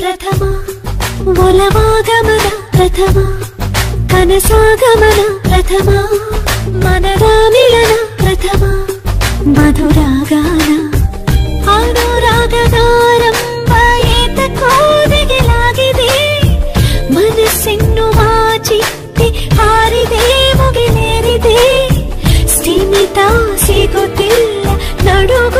ಪ್ರಥಮ ಒಲವಾಗಮನ ಪ್ರಥಮ ಕನಸಾಗಮನ ಪ್ರಥಮ ಮನದ ಮಿಲನ ಪ್ರಥಮ ಮಧುರಾಗಾನ ಅನುರಾಗದಾರಂಭ ಏತ ಕೋದೆಗೆಲಾಗಿದೆ ಮನಸ್ಸೆನ್ನುವ ಚಿತ್ತೆ ಹಾರಿದೆ ಮುಗಿಲೇರಿದೆ ಸ್ಥಿಮಿತ ಸಿಗುತ್ತಿಲ್ಲ ನಡುಗುವ ತುಟಿಗೆ